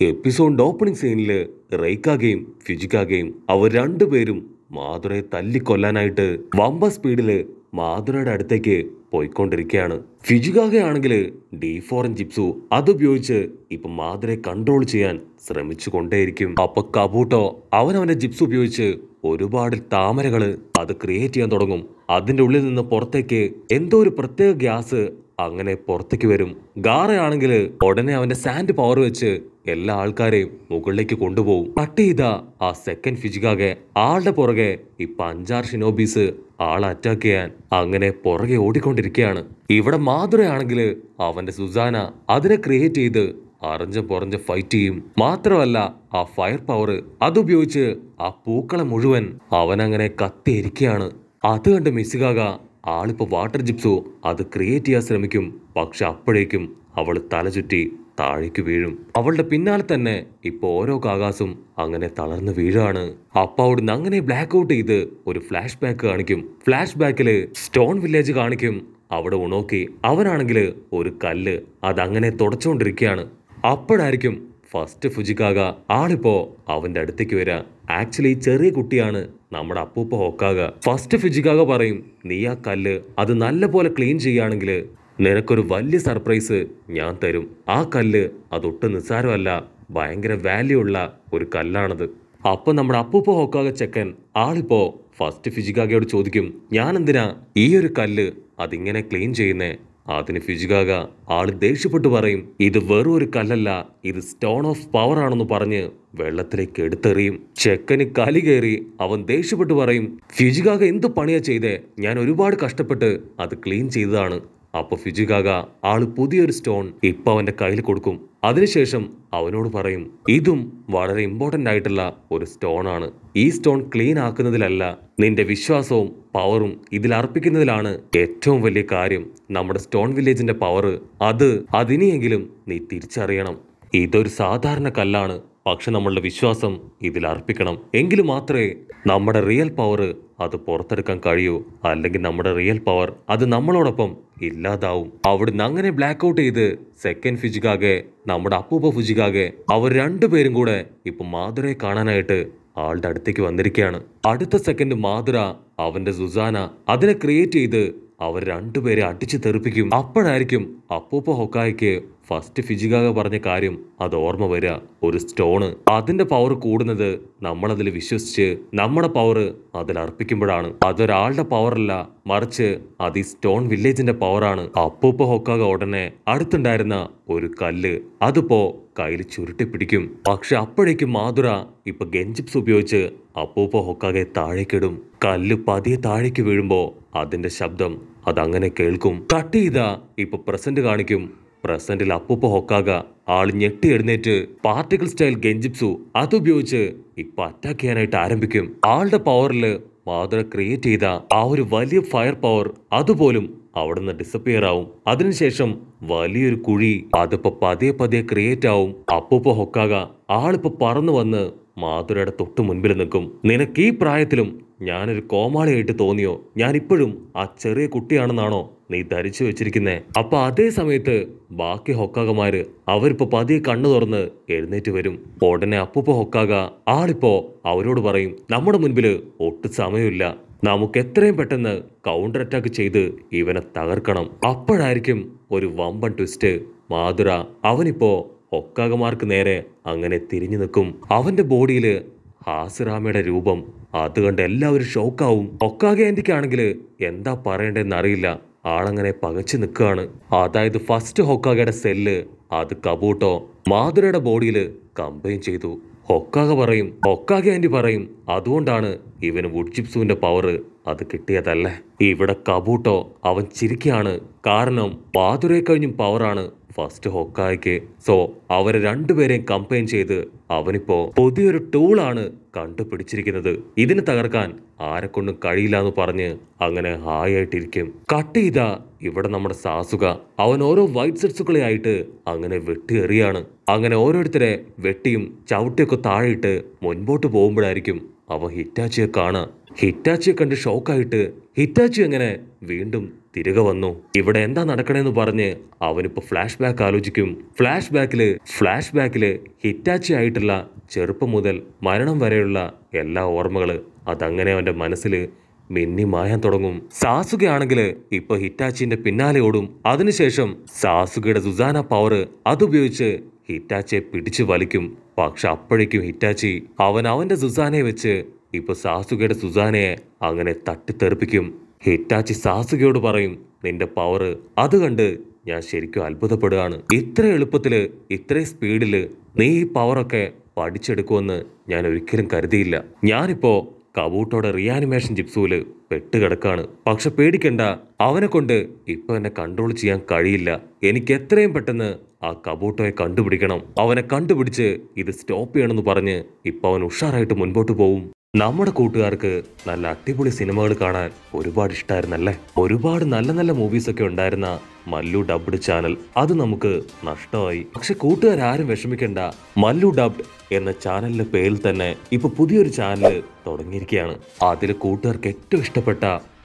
എപ്പിസോഡിന്റെ opening സീനിൽ റെയ്ക്കാകയും ഫിജിക്കാകെയും അവർ രണ്ടുപേരും മാധുരയെ തല്ലിക്കൊല്ലാനായിട്ട് വമ്പ സ്പീഡിൽ മാധുരയുടെ അടുത്തേക്ക് പോയിക്കൊണ്ടിരിക്കുകയാണ്. ഫിജികാകയാണെങ്കിൽ ഡി ഫോറൻ ജിപ്സു അതുപയോഗിച്ച് ഇപ്പൊ മാധുരയെ കൺട്രോൾ ചെയ്യാൻ ശ്രമിച്ചു കൊണ്ടേയിരിക്കും അപ്പൊ കബൂട്ടോ അവനവന്റെ ജിപ്സ് ഉപയോഗിച്ച് ഒരുപാട് താമരകൾ അത് ക്രിയേറ്റ് ചെയ്യാൻ തുടങ്ങും. അതിന്റെ ഉള്ളിൽ നിന്ന് പുറത്തേക്ക് എന്തോ ഒരു പ്രത്യേക ഗ്യാസ് അങ്ങനെ പുറത്തേക്ക് വരും. ഗാറയാണെങ്കിൽ ഉടനെ അവന്റെ സാൻഡ് പവർ വെച്ച് എല്ലാ ആൾക്കാരെയും മുകളിലേക്ക് കൊണ്ടുപോകും. കട്ട് ചെയ്ത ആ സെക്കൻഡ് ഫിജിക്കാകെ ആളുടെ പുറകെ ഇപ്പൊ അഞ്ചാറ് ഷിനോബീസ് ആളെ അറ്റാക്ക് ചെയ്യാൻ അങ്ങനെ പുറകെ ഓടിക്കൊണ്ടിരിക്കുകയാണ്. ഇവിടെ മാധുരയാണെങ്കിൽ അവന്റെ സുസാന അതിനെ ക്രിയേറ്റ് ചെയ്ത് അറിഞ്ഞ പുറഞ്ഞ ഫൈറ്റ് ചെയ്യും. മാത്രമല്ല ആ ഫയർ പവർ അതുപയോഗിച്ച് ആ പൂക്കളെ മുഴുവൻ അവനങ്ങനെ കത്തിയിരിക്കുകയാണ്. അത് കണ്ട് മിസ്സികാക ആളിപ്പോ വാട്ടർ ജിപ്സോ അത് ക്രിയേറ്റ് ചെയ്യാൻ ശ്രമിക്കും. പക്ഷെ അപ്പോഴേക്കും അവൾ തലചുറ്റി താഴേക്ക് വീഴും. അവളുടെ പിന്നാലെ തന്നെ ഇപ്പോൾ ഓരോ കാകാസും അങ്ങനെ തളർന്ന് വീഴാണ്. അപ്പൊ അവിടുന്ന് അങ്ങനെ ബ്ലാക്ക് ഔട്ട് ചെയ്ത് ഒരു ഫ്ലാഷ് ബാക്ക് കാണിക്കും. ഫ്ലാഷ് ബാക്കിൽ സ്റ്റോൺ വില്ലേജ് കാണിക്കും. അവിടെ ഉണോക്കി അവനാണെങ്കിൽ ഒരു കല്ല് അതങ്ങനെ തുടച്ചുകൊണ്ടിരിക്കുകയാണ് അപ്പോഴായിരിക്കും ഫസ്റ്റ് ഫുജിക്കാക ആളിപ്പോ അവന്റെ അടുത്തേക്ക് വരാ. ആക്ച്വലി ചെറിയ കുട്ടിയാണ് നമ്മുടെ അപ്പൂപ്പ ഹോക്കാക. ഫസ്റ്റ് ഫിജിക്കാക പറയും നീ ആ കല്ല് അത് നല്ലപോലെ ക്ലീൻ ചെയ്യുകയാണെങ്കിൽ നിനക്കൊരു വലിയ സർപ്രൈസ് ഞാൻ തരും. ആ കല്ല് അതൊട്ടും നിസ്സാരമല്ല ഭയങ്കര വാല്യൂ ഉള്ള ഒരു കല്ലാണത്. അപ്പൊ നമ്മുടെ അപ്പൂപ്പ ഹോക്കാക ചെക്കൻ ആളിപ്പോ ഫസ്റ്റ് ഫിജിക്കാകയോട് ചോദിക്കും ഞാൻ എന്തിനാ ഈ ഒരു കല്ല് അതിങ്ങനെ ക്ലീൻ ചെയ്യുന്നേ? അതിന് ഫിജുഗാഗ ആൾ ദേഷ്യപ്പെട്ടു പറയും ഇത് വെറും ഒരു കല്ലല്ല ഇത് സ്റ്റോൺ ഓഫ് പവർ ആണെന്ന് പറഞ്ഞ് വെള്ളത്തിലേക്ക് എടുത്തെറിയും. ചെക്കന് കലി കയറി അവൻ ദേഷ്യപ്പെട്ടു പറയും ഫിജുഗാഗ എന്ത് പണിയാ ചെയ്തേ? ഞാൻ ഒരുപാട് കഷ്ടപ്പെട്ട് അത് ക്ലീൻ ചെയ്തതാണ്. അപ്പൊ ഫിജുഗാഗ ആൾ പുതിയൊരു സ്റ്റോൺ ഇപ്പൊ അവന്റെ കയ്യിൽ കൊടുക്കും. അതിനുശേഷം അവനോട് പറയും ഇതും വളരെ ഇമ്പോർട്ടന്റ് ആയിട്ടുള്ള ഒരു സ്റ്റോൺ ആണ്. ഈ സ്റ്റോൺ ക്ലീൻ ആക്കുന്നതിലല്ല നിന്റെ വിശ്വാസവും പവറും ഇതിൽ അർപ്പിക്കുന്നതിലാണ് ഏറ്റവും വലിയ കാര്യം നമ്മുടെ സ്റ്റോൺ വില്ലേജിന്റെ പവർ അത് അതിനെയെങ്കിലും നീ തിരിച്ചറിയണം. ഇതൊരു സാധാരണ കല്ലാണ്. പക്ഷെ നമ്മളുടെ വിശ്വാസം ഇതിൽ അർപ്പിക്കണം. എങ്കിൽ മാത്രമേ നമ്മുടെ റിയൽ പവർ അത് പുറത്തെടുക്കാൻ കഴിയൂ. അല്ലെങ്കിൽ നമ്മുടെ റിയൽ പവർ അത് നമ്മളോടൊപ്പം ഇല്ലാതാവും. അവിടുന്ന് അങ്ങനെ ബ്ലാക്ക് ഔട്ട് ചെയ്ത് സെക്കൻഡ് ഫിജിക്കാകെ നമ്മുടെ അപ്പൂപ്പ ഫുജിക്കാകെ അവർ രണ്ടുപേരും കൂടെ ഇപ്പൊ മാധുരയെ കാണാനായിട്ട് ആളുടെ അടുത്തേക്ക് വന്നിരിക്കുകയാണ്. അടുത്ത സെക്കൻഡ് മാധുര അവന്റെ സുസാന അതിനെ ക്രിയേറ്റ് ചെയ്ത് അവർ രണ്ടുപേരെ അടിച്ചു തെറിപ്പിക്കും. അപ്പോഴായിരിക്കും അപ്പൂപ്പ ഹൊക്കായ്ക്ക് ഫസ്റ്റ് ഫിജികാക പറഞ്ഞ കാര്യം അത് ഓർമ്മ വരിക ഒരു സ്റ്റോണ് അതിന്റെ പവർ കൂടുന്നത് നമ്മളതിൽ വിശ്വസിച്ച് നമ്മുടെ പവർ അതിൽ അർപ്പിക്കുമ്പോഴാണ്. അതൊരാളുടെ പവറല്ല മറിച്ച് അത് ഈ സ്റ്റോൺ വില്ലേജിന്റെ പവറാണ് അപ്പൂപ്പ ഹൊക്കാക ഉടനെ അടുത്തുണ്ടായിരുന്ന ഒരു കല്ല് അതിപ്പോ കയ്യിൽ ചുരുട്ടി പിടിക്കും. പക്ഷെ അപ്പോഴേക്കും മാധുര ഇപ്പൊ ഗെഞ്ചിപ്സ് ഉപയോഗിച്ച് അപ്പൂപ്പ ഹൊക്കാകെ താഴേക്കിടും കല്ല് പതിയെ താഴേക്ക് വീഴുമ്പോ അതിന്റെ ശബ്ദം അതങ്ങനെ കേൾക്കും. കട്ട് ചെയ്ത ഇപ്പൊ പ്രസന്റ് കാണിക്കും. പ്രസന്റിൽ അപ്പൂപ്പ ഹൊക്കാക ആൾ ഞെട്ടി എഴുന്നേറ്റ് പാർട്ടിക്കിൾ സ്റ്റൈൽ ഗെഞ്ചിപ്സു അതുപയോഗിച്ച് ഇപ്പൊ അറ്റാക്ക് ചെയ്യാനായിട്ട് ആരംഭിക്കും. ആളുടെ പവറിൽ മാധുര ക്രിയേറ്റ് ചെയ്ത ആ ഒരു വലിയ ഫയർ പവർ അതുപോലും അവിടെ നിന്ന് ഡിസപ്പിയർ ആവും. അതിനുശേഷം വലിയൊരു കുഴി അതിപ്പോ പതിയെ പതിയെ ക്രിയേറ്റ് ആവും. അപ്പൂപ്പ ഹൊക്കാക ആളിപ്പോ പറന്നു വന്ന് മാധുരയുടെ തൊട്ടു മുൻപിൽ നിൽക്കും. നിനക്ക് ഈ പ്രായത്തിലും ഞാനൊരു കോമാളിയായിട്ട് തോന്നിയോ? ഞാൻ ഇപ്പോഴും ആ ചെറിയ കുട്ടിയാണെന്നാണോ? നീ ധരിച്ചു വെച്ചിരിക്കുന്നേ. അപ്പൊ അതേ സമയത്ത് ബാക്കി ഹൊക്കാകമാര് അവരിപ്പോ പതിയെ കണ്ണു തുറന്ന് എഴുന്നേറ്റ് വരും. ഉടനെ അപ്പൂപ്പ ഹൊക്കാക ആളിപ്പോ അവരോട് പറയും നമ്മുടെ മുൻപിൽ ഒട്ടും സമയമില്ല. നമുക്ക് എത്രയും പെട്ടെന്ന് കൗണ്ടർ അറ്റാക്ക് ചെയ്ത് ഇവനെ തകർക്കണം. അപ്പോഴായിരിക്കും ഒരു വമ്പൻ ട്വിസ്റ്റ് മാധുര അവനിപ്പോ ഒക്കാകമാർക്ക് നേരെ അങ്ങനെ തിരിഞ്ഞു നിൽക്കും. അവന്റെ ബോഡിയിൽ ഹാസിറാമയുടെ രൂപം. അത് കണ്ട് എല്ലാവരും ഷോക്കാവും ഒക്കാകെ ആന്റിക്കാണെങ്കിൽ എന്താ പറയണ്ടെന്ന് അറിയില്ല ആളങ്ങനെ പകച്ചു നിൽക്കുകയാണ്. അതായത് ഫസ്റ്റ് ഹൊക്കാഗയുടെ സെല്ല് അത് കബൂട്ടോ മാധുരയുടെ ബോഡിയിൽ കമ്പയിൻ ചെയ്തു. ഹൊക്കാക പറയും ഹൊക്കാഗ ആന്റി പറയും അതുകൊണ്ടാണ് ഇവന് വുഡ്ജിപ്സുവിന്റെ പവർ അത് കിട്ടിയതല്ലേ? ഇവിടെ കബൂട്ടോ അവൻ ചിരിക്കുകയാണ്. കാരണം മാധുരയെ കഴിഞ്ഞും പവറാണ് ഫസ്റ്റ് ഹൊക്കായ്ക്ക്. സോ അവരെ രണ്ടുപേരെയും കമ്പൈൻ ചെയ്ത് അവനിപ്പോ പുതിയൊരു ടൂളാണ് കണ്ടുപിടിച്ചിരിക്കുന്നത്. ഇതിനെ തകർക്കാൻ ആരെ കൊണ്ടും കഴിയില്ല എന്ന് പറഞ്ഞ് അങ്ങനെ ഹായായിട്ടിരിക്കും. കട്ട് ചെയ്ത ഇവിടെ നമ്മുടെ സാസുക അവൻ ഓരോ വൈറ്റ് സെറ്റ്സുകളെ ആയിട്ട് അങ്ങനെ വെട്ടിയെറിയാണ്. അങ്ങനെ ഓരോരുത്തരെ വെട്ടിയും ചവിട്ടിയൊക്കെ താഴെയിട്ട് മുൻപോട്ട് പോകുമ്പോഴായിരിക്കും അവ ഹിറ്റാച്ചിയെ കാണാം ഹിറ്റാച്ചിയെ കണ്ട് ഷോക്കായിട്ട് ഹിറ്റാച്ചി എങ്ങനെ വീണ്ടും തിരികെ വന്നു. ഇവിടെ എന്താ നടക്കണേന്ന് പറഞ്ഞ് അവനിപ്പോ ഫ്ലാഷ് ബാക്ക് ആലോചിക്കും. ഫ്ലാഷ് ബാക്കിൽ ഫ്ലാഷ് ബാക്കിൽ ഹിറ്റാച്ചി ആയിട്ടുള്ള ചെറുപ്പം മുതൽ മരണം വരെയുള്ള എല്ലാ ഓർമ്മകൾ അതങ്ങനെ അവന്റെ മനസ്സിൽ മിന്നി മായാൻ തുടങ്ങും. സാസുകയാണെങ്കിൽ ഇപ്പൊ ഹിറ്റാച്ചിന്റെ പിന്നാലെ ഓടും. അതിനുശേഷം സാസുകയുടെ സുസാന പവർ അതുപയോഗിച്ച് ഹിറ്റാച്ചിയെ പിടിച്ചു വലിക്കും. പക്ഷെ അപ്പോഴേക്കും ഹിറ്റാച്ചി അവൻ അവന്റെ സുസാനയെ വെച്ച് ഇപ്പൊ സാസുകയുടെ സുസാനയെ അങ്ങനെ തട്ടിത്തെറിപ്പിക്കും. ഹിറ്റാച്ചി സാസുകയോട് പറയും നിന്റെ പവർ അത് കണ്ട് ഞാൻ ശരിക്കും അത്ഭുതപ്പെടുകയാണ്. ഇത്ര എളുപ്പത്തിൽ ഇത്രയും സ്പീഡിൽ നീ ഈ പവറൊക്കെ പഠിച്ചെടുക്കുമെന്ന് ഞാൻ ഒരിക്കലും കരുതിയില്ല. ഞാനിപ്പോൾ കബൂട്ടോടെ റിയാനിമേഷൻ ജിപ്സുവിൽ പെട്ടുകിടക്കാണ് പക്ഷെ പേടിക്കണ്ട അവനെ കൊണ്ട് ഇപ്പൊ എന്നെ കൺട്രോൾ ചെയ്യാൻ കഴിയില്ല. എനിക്ക് എത്രയും പെട്ടെന്ന് ആ കബൂട്ടോയെ കണ്ടുപിടിക്കണം. അവനെ കണ്ടുപിടിച്ച് ഇത് സ്റ്റോപ്പ് ചെയ്യണമെന്ന് പറഞ്ഞ് ഇപ്പൊ അവൻ ഉഷാറായിട്ട് മുൻപോട്ട് പോവും. നമ്മുടെ കൂട്ടുകാർക്ക് നല്ല അടിപൊളി സിനിമകൾ കാണാൻ ഒരുപാട് ഇഷ്ടമായിരുന്നല്ലേ ഒരുപാട് നല്ല നല്ല മൂവീസ് ഒക്കെ ഉണ്ടായിരുന്ന മല്ലു ഡബ്ഡ് ചാനൽ അത് നമുക്ക് നഷ്ടമായി. പക്ഷെ കൂട്ടുകാരും വിഷമിക്കേണ്ട. മല്ലു ഡബ്ഡ് എന്ന ചാനലിന്റെ പേരിൽ തന്നെ ഇപ്പൊ പുതിയൊരു ചാനൽ തുടങ്ങിയിരിക്കുകയാണ്. അതിൽ കൂട്ടുകാർക്ക് ഏറ്റവും ഇഷ്ടപ്പെട്ട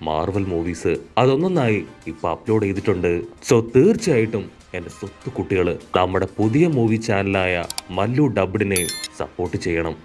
മാർവൽ മൂവീസ് അതൊന്നൊന്നായി ഇപ്പൊ അപ്ലോഡ് ചെയ്തിട്ടുണ്ട്. സോ തീർച്ചയായിട്ടും എന്റെ സ്വത്ത് കുട്ടികൾ നമ്മുടെ പുതിയ മൂവി ചാനലായ മല്ലു ഡബ്ഡിനെ സപ്പോർട്ട് ചെയ്യണം.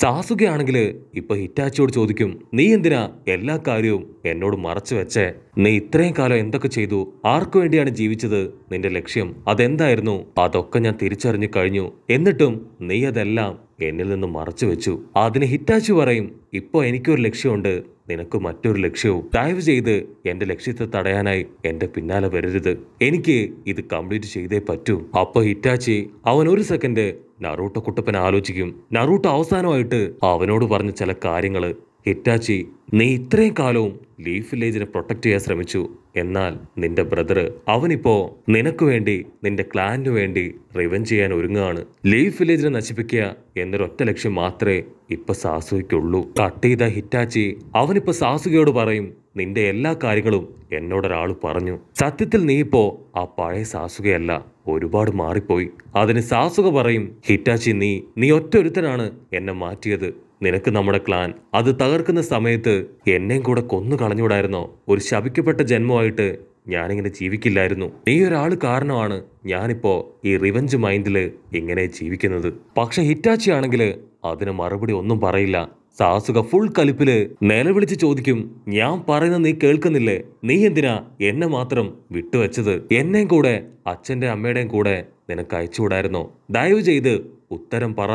സാസുകയാണെങ്കിൽ ഇപ്പൊ ഹിറ്റാച്ചിയോട് ചോദിക്കും നീ എന്തിനാ എല്ലാ കാര്യവും എന്നോട് മറച്ചു വെച്ചേ? നീ ഇത്രയും കാലം എന്തൊക്കെ ചെയ്തു? ആർക്കു വേണ്ടിയാണ് ജീവിച്ചത്? നിന്റെ ലക്ഷ്യം അതെന്തായിരുന്നു? അതൊക്കെ ഞാൻ തിരിച്ചറിഞ്ഞു കഴിഞ്ഞു. എന്നിട്ടും നീ അതെല്ലാം എന്നിൽ നിന്ന് മറച്ചു വെച്ചു. അതിന് ഹിറ്റാച്ചി പറയും ഇപ്പൊ എനിക്കൊരു ലക്ഷ്യമുണ്ട്. നിനക്ക് മറ്റൊരു ലക്ഷ്യവും. ദയവ് ചെയ്ത് എന്റെ ലക്ഷ്യത്തെ തടയാനായി എന്റെ പിന്നാലെ വരരുത്. എനിക്ക് ഇത് കംപ്ലീറ്റ് ചെയ്തേ പറ്റൂ. അപ്പൊ ഹിറ്റാച്ചി അവൻ ഒരു സെക്കൻഡ് നറൂട്ടോ കുട്ടപ്പൻ ആലോചിക്കും. നറൂട്ടോ അവസാനമായിട്ട് അവനോട് പറഞ്ഞ ചില കാര്യങ്ങൾ ഹിറ്റാച്ചി നീ ഇത്രയും കാലവും ലീഫ് വില്ലേജിനെ പ്രൊട്ടക്ട് ചെയ്യാൻ ശ്രമിച്ചു. എന്നാൽ നിന്റെ ബ്രദർ അവനിപ്പോ നിനക്ക് വേണ്ടി നിന്റെ ക്ലാനിന് വേണ്ടി റിവെഞ്ച് ചെയ്യാൻ ഒരുങ്ങുകയാണ്. ലീഫ് വില്ലേജിനെ നശിപ്പിക്കുക എന്നൊരൊറ്റ ലക്ഷ്യം മാത്രമേ ഇപ്പൊ സാസുകയ്ക്കുള്ളൂ. കട്ട് ചെയ്ത ഹിറ്റാച്ചി അവനിപ്പോ സാസുകയോട് പറയും നിന്റെ എല്ലാ കാര്യങ്ങളും എന്നോടൊരാൾ പറഞ്ഞു. സത്യത്തിൽ നീ ഇപ്പോ ആ പഴയ സാസുകയല്ല. ഒരുപാട് മാറിപ്പോയി. അതിന് സാസുക പറയും ഹിറ്റാച്ചി നീ നീ ഒറ്റ ഒരുത്തനാണ് എന്നെ മാറ്റിയത്. നിനക്ക് നമ്മുടെ ക്ലാൻ. അത് തകർക്കുന്ന സമയത്ത് എന്നെയും കൂടെ കൊന്നു കളഞ്ഞുവിടായിരുന്നോ ഒരു ശപിക്കപ്പെട്ട ജന്മമായിട്ട് ഞാനിങ്ങനെ ജീവിക്കില്ലായിരുന്നു. നീ ഒരാൾ കാരണമാണ് ഞാനിപ്പോ ഈ റിവഞ്ച് മൈൻഡിൽ ഇങ്ങനെ ജീവിക്കുന്നത്. പക്ഷെ ഹിറ്റാച്ചി ആണെങ്കിൽ അതിന് മറുപടി ഒന്നും പറയില്ല. സാസുക ഫുൾ കലിപ്പിൽ നിലവിളിച്ച് ചോദിക്കും ഞാൻ പറയുന്ന നീ കേൾക്കുന്നില്ലേ? നീ എന്തിനാ എന്നെ മാത്രം വിട്ടുവെച്ചത്? എന്നെയും കൂടെ അച്ഛന്റെ അമ്മയുടെയും കൂടെ നിനക്ക് അയച്ചുകൂടായിരുന്നോ? ദയവ് ചെയ്ത് ഉത്തരം പറ.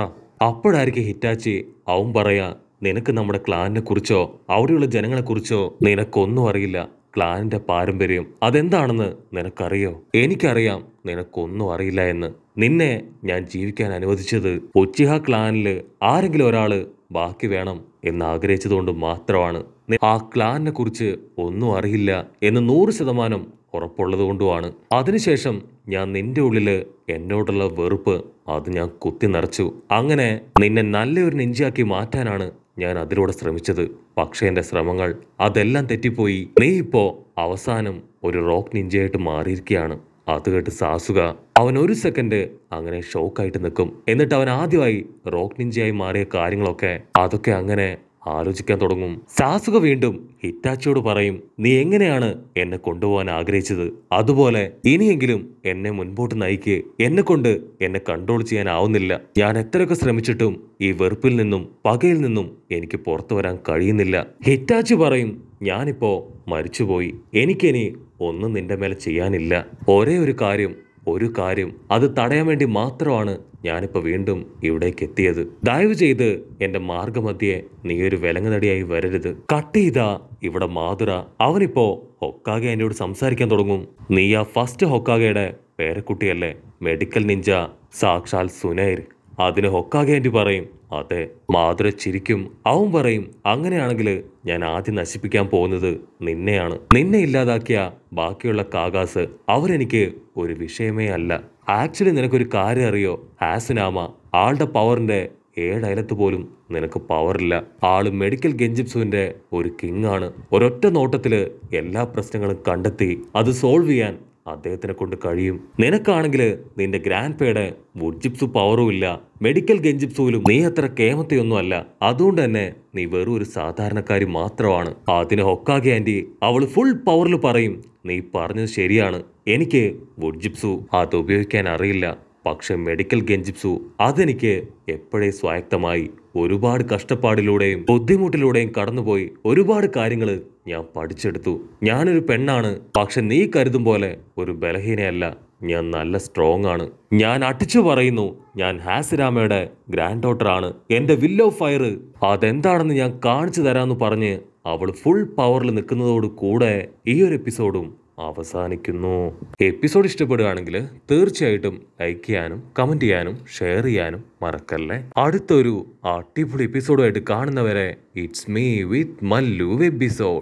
അപ്പോഴായിരിക്കും ഹിറ്റാച്ചി അവൻ പറയാ നിനക്ക് നമ്മുടെ ക്ലാനിനെ കുറിച്ചോ അവിടെയുള്ള ജനങ്ങളെ കുറിച്ചോ നിനക്കൊന്നും അറിയില്ല. ക്ലാനിന്റെ പാരമ്പര്യം അതെന്താണെന്ന് നിനക്കറിയോ? എനിക്കറിയാം നിനക്കൊന്നും അറിയില്ല എന്ന്. നിന്നെ ഞാൻ ജീവിക്കാൻ അനുവദിച്ചത് ഒച്ചിഹ ക്ലാനിൽ ആരെങ്കിലും ഒരാൾ ബാക്കി വേണം എന്ന് ആഗ്രഹിച്ചതുകൊണ്ട് മാത്രമാണ്. ആ ക്ലാനിനെ കുറിച്ച് ഒന്നും അറിയില്ല എന്ന് നൂറ് ശതമാനം ഉറപ്പുള്ളത് കൊണ്ടുമാണ് അതിനുശേഷം ഞാൻ നിന്റെ ഉള്ളിൽ എന്നോടുള്ള വെറുപ്പ് അത് ഞാൻ കുത്തി നിറച്ചു. അങ്ങനെ നിന്നെ നല്ലൊരു നെഞ്ചാക്കി മാറ്റാനാണ് ഞാൻ അതിലൂടെ ശ്രമിച്ചത്. പക്ഷേ എന്റെ ശ്രമങ്ങൾ അതെല്ലാം തെറ്റിപ്പോയി. നീ ഇപ്പോ അവസാനം ഒരു റോക്ക് നിഞ്ചയായിട്ട് മാറിയിരിക്കുകയാണ്. അത് കേട്ട് സാസുക അവൻ ഒരു സെക്കൻഡ് അങ്ങനെ ഷോക്കായിട്ട് നിൽക്കും എന്നിട്ട് അവൻ ആദ്യമായി റോക്ക് നിഞ്ചയായി മാറിയ കാര്യങ്ങളൊക്കെ അതൊക്കെ അങ്ങനെ ആലോചിക്കാൻ തുടങ്ങും. സാസുക വീണ്ടും ഹിറ്റാച്ചിയോട് പറയും നീ എങ്ങനെയാണ് എന്നെ കൊണ്ടുപോകാൻ ആഗ്രഹിച്ചത്? അതുപോലെ ഇനിയെങ്കിലും എന്നെ മുൻപോട്ട് നയിക്ക്. എന്നെ കൊണ്ട് എന്നെ കൺട്രോൾ ചെയ്യാനാവുന്നില്ല. ഞാൻ എത്രയൊക്കെ ശ്രമിച്ചിട്ടും ഈ വെറുപ്പിൽ നിന്നും പകയിൽ നിന്നും എനിക്ക് പുറത്തു വരാൻ കഴിയുന്നില്ല. ഹിറ്റാച്ചി പറയും ഞാനിപ്പോ മരിച്ചുപോയി. എനിക്കിനി ഒന്നും നിന്റെ മേലെ ചെയ്യാനില്ല. ഒരേ ഒരു കാര്യം ഒരു കാര്യം. അത് തടയാൻ വേണ്ടി മാത്രമാണ് ഞാനിപ്പോൾ വീണ്ടും ഇവിടേക്ക് എത്തിയത്. ദയവ് ചെയ്ത് എന്റെ മാർഗമധ്യേ നീ ഒരു വിലങ്ങുതടിയായി വരരുത്. കട്ട് ചെയ്താ ഇവിടെ മാതുര അവനിപ്പോൾ ഹൊക്കാകെ എന്നോട് സംസാരിക്കാൻ തുടങ്ങും. നീ ആ ഫസ്റ്റ് ഹൊക്കാകയുടെ പേരക്കുട്ടിയല്ലേ? മെഡിക്കൽ നിഞ്ച സാക്ഷാൽ സുനൈർ. അതിന് ഹൊക്കാകെ ആന്റി പറയും അതെ മാതൃ ചിരിക്കും അവൻ പറയും അങ്ങനെയാണെങ്കിൽ ഞാൻ ആദ്യം നശിപ്പിക്കാൻ പോകുന്നത് നിന്നെയാണ്. നിന്നെ ഇല്ലാതാക്കിയ ബാക്കിയുള്ള കാകാസ് അവരെനിക്ക് ഒരു വിഷയമേ അല്ല. ആക്ച്വലി നിനക്കൊരു കാര്യം അറിയോ? ആസിനാമ ആളുടെ പവറിന്റെ ഏഴയലത്ത് പോലും നിനക്ക് പവറില്ല. ആൾ മെഡിക്കൽ ഗെഞ്ചിപ്സുവിന്റെ ഒരു കിങ് ആണ് ഒരൊറ്റ നോട്ടത്തിൽ എല്ലാ പ്രശ്നങ്ങളും കണ്ടെത്തി അത് സോൾവ് ചെയ്യാൻ അദ്ദേഹത്തിനെ കൊണ്ട് കഴിയും. നിനക്കാണെങ്കിൽ നിന്റെ ഗ്രാൻഡ് പേയുടെ വുഡ്ജിപ്സു പവറും ഇല്ല. മെഡിക്കൽ ഗെഞ്ചിപ്സുവിലും നീ അത്ര കേമത്തെയൊന്നും അല്ല. അതുകൊണ്ട് തന്നെ നീ വെറും ഒരു സാധാരണക്കാരി മാത്രമാണ്. അതിന് ഹൊക്കാകെ ആന്റി അവൾ ഫുൾ പവറിൽ പറയും നീ പറഞ്ഞത് ശരിയാണ്. എനിക്ക് വുഡ്ജിപ്സു അത് ഉപയോഗിക്കാൻ അറിയില്ല. പക്ഷെ മെഡിക്കൽ ഗെഞ്ചിപ്സു അതെനിക്ക് എപ്പോഴേ സ്വായക്തമായി ഒരുപാട് കഷ്ടപ്പാടിലൂടെയും ബുദ്ധിമുട്ടിലൂടെയും കടന്നുപോയി ഒരുപാട് കാര്യങ്ങൾ ഞാൻ പഠിച്ചെടുത്തു. ഞാനൊരു പെണ്ണാണ്. പക്ഷെ നീ കരുതും പോലെ ഒരു ബലഹീനയല്ല. ഞാൻ നല്ല സ്ട്രോങ് ആണ് ഞാൻ അടിച്ചു പറയുന്നു ഞാൻ ഹാസിരാമയുടെ ഗ്രാൻഡ് ഡോട്ടറാണ് എന്റെ ഓഫ് ഫയർ അതെന്താണെന്ന് ഞാൻ കാണിച്ചു തരാമെന്ന് പറഞ്ഞ് അവൾ ഫുൾ പവറിൽ നിൽക്കുന്നതോട് കൂടെ ഈ ഒരു എപ്പിസോഡും അവസാനിക്കുന്നു. എപ്പിസോഡ് ഇഷ്ടപ്പെടുകയാണെങ്കിൽ തീർച്ചയായിട്ടും ലൈക്ക് ചെയ്യാനും കമന്റ് ചെയ്യാനും ഷെയർ ചെയ്യാനും മറക്കല്ലേ? അടുത്തൊരു അടിപൊളി എപ്പിസോഡുമായിട്ട് കാണുന്നവരെ it's me with Mallu episode